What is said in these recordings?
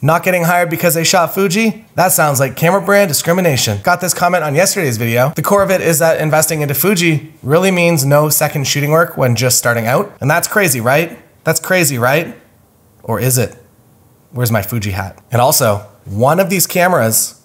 Not getting hired because they shot Fuji? That sounds like camera brand discrimination. Got this comment on yesterday's video. The core of it is that investing into Fuji really means no second shooting work when just starting out. And that's crazy, right? That's crazy, right? Or is it? Where's my Fuji hat? And also, one of these cameras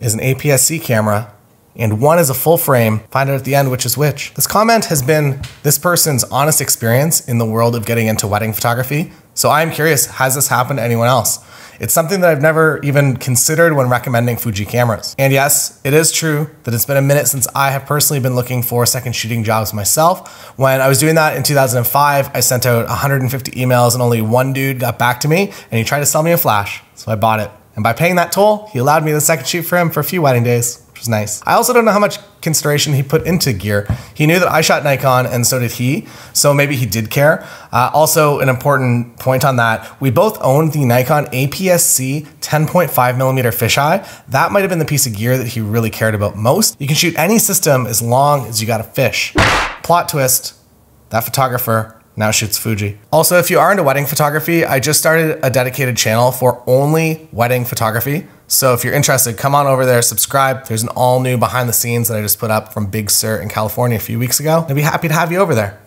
is an APS-C camera and one is a full frame. Find out at the end which is which. This comment has been this person's honest experience in the world of getting into wedding photography. So I'm curious, has this happened to anyone else? It's something that I've never even considered when recommending Fuji cameras. And yes, it is true that it's been a minute since I have personally been looking for second shooting jobs myself. When I was doing that in 2005, I sent out 150 emails and only one dude got back to me and he tried to sell me a flash. So I bought it. And by paying that toll, he allowed me the second shoot for him for a few wedding days was nice. I also don't know how much consideration he put into gear. He knew that I shot Nikon, and so did he. So maybe he did care. Uh, also, an important point on that: we both owned the Nikon APS-C 10.5 millimeter fisheye. That might have been the piece of gear that he really cared about most. You can shoot any system as long as you got a fish. Plot twist: that photographer now shoots Fuji. Also, if you are into wedding photography, I just started a dedicated channel for only wedding photography. So if you're interested, come on over there, subscribe. There's an all new behind the scenes that I just put up from Big Sur in California a few weeks ago. I'd be happy to have you over there.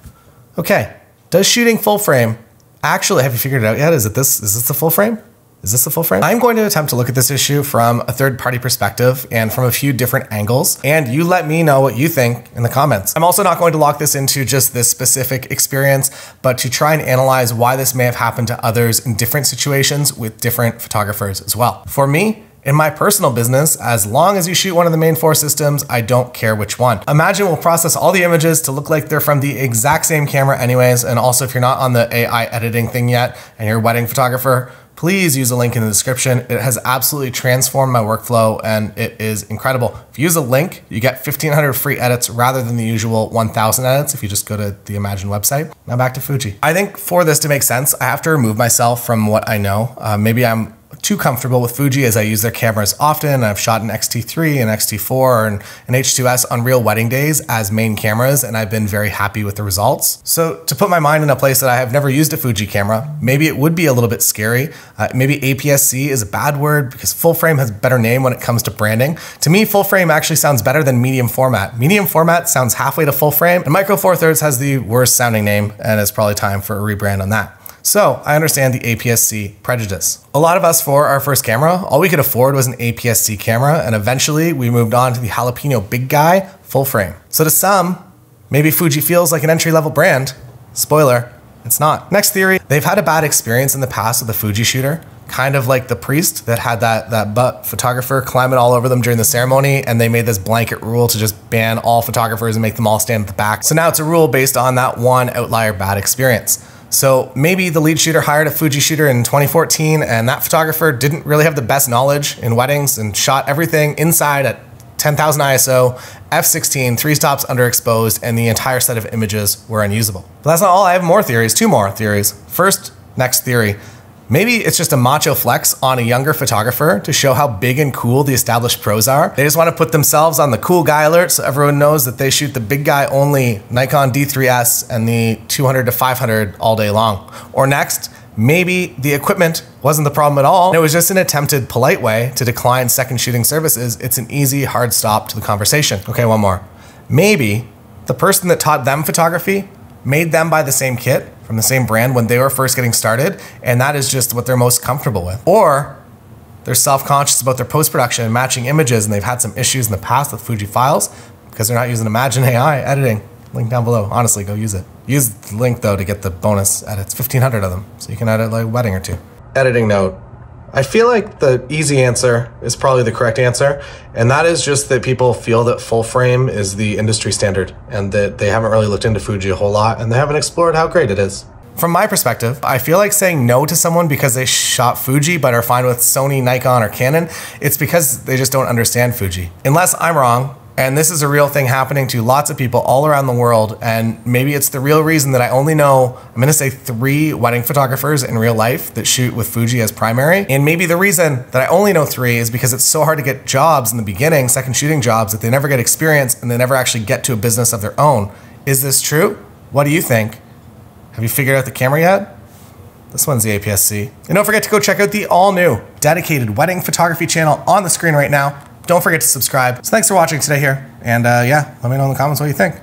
Okay, does shooting full frame actually, have you figured it out yet? Is it this, is this the full frame? Is this the full frame? I'm going to attempt to look at this issue from a third party perspective and from a few different angles. And you let me know what you think in the comments. I'm also not going to lock this into just this specific experience, but to try and analyze why this may have happened to others in different situations with different photographers as well. For me, in my personal business, as long as you shoot one of the main four systems, I don't care which one. Imagen we'll process all the images to look like they're from the exact same camera anyways. And also if you're not on the AI editing thing yet and you're a wedding photographer, please use a link in the description. It has absolutely transformed my workflow and it is incredible. If you use a link, you get 1500 free edits rather than the usual 1000 edits if you just go to the Imagen website. Now back to Fuji. I think for this to make sense, I have to remove myself from what I know. Uh, maybe I'm too comfortable with Fuji as I use their cameras often. I've shot an X-T3 and X-T4 and an H2S on real wedding days as main cameras, and I've been very happy with the results. So to put my mind in a place that I have never used a Fuji camera, maybe it would be a little bit scary. Uh, maybe APS-C is a bad word because full frame has a better name when it comes to branding. To me, full frame actually sounds better than medium format. Medium format sounds halfway to full frame, and Micro Four Thirds has the worst sounding name, and it's probably time for a rebrand on that. So I understand the APS-C prejudice. A lot of us for our first camera, all we could afford was an APS-C camera, and eventually we moved on to the Jalapeno Big Guy full frame. So to some, maybe Fuji feels like an entry-level brand. Spoiler, it's not. Next theory, they've had a bad experience in the past with the Fuji shooter, kind of like the priest that had that, that butt photographer climbing all over them during the ceremony, and they made this blanket rule to just ban all photographers and make them all stand at the back. So now it's a rule based on that one outlier bad experience. So maybe the lead shooter hired a Fuji shooter in 2014 and that photographer didn't really have the best knowledge in weddings and shot everything inside at 10,000 ISO, f16, three stops underexposed, and the entire set of images were unusable. But that's not all, I have more theories, two more theories. First, next theory. Maybe it's just a macho flex on a younger photographer to show how big and cool the established pros are. They just want to put themselves on the cool guy alert so everyone knows that they shoot the big guy only Nikon D3S and the 200 to 500 all day long. Or next, maybe the equipment wasn't the problem at all. It was just an attempted polite way to decline second shooting services. It's an easy hard stop to the conversation. Okay, one more. Maybe the person that taught them photography made them buy the same kit from the same brand when they were first getting started, and that is just what they're most comfortable with. Or they're self-conscious about their post-production and matching images, and they've had some issues in the past with Fuji files because they're not using Imagen AI editing. Link down below. Honestly, go use it. Use the link though to get the bonus edits, 1500 of them, so you can edit like a wedding or two. Editing note. I feel like the easy answer is probably the correct answer, and that is just that people feel that full frame is the industry standard and that they haven't really looked into Fuji a whole lot and they haven't explored how great it is. From my perspective, I feel like saying no to someone because they shot Fuji but are fine with Sony, Nikon, or Canon, it's because they just don't understand Fuji. Unless I'm wrong, and this is a real thing happening to lots of people all around the world. And maybe it's the real reason that I only know, I'm gonna say three wedding photographers in real life that shoot with Fuji as primary. And maybe the reason that I only know three is because it's so hard to get jobs in the beginning, second shooting jobs, that they never get experience and they never actually get to a business of their own. Is this true? What do you think? Have you figured out the camera yet? This one's the APS-C. And don't forget to go check out the all-new dedicated wedding photography channel on the screen right now. Don't forget to subscribe. So thanks for watching today here. And uh, yeah, let me know in the comments what you think.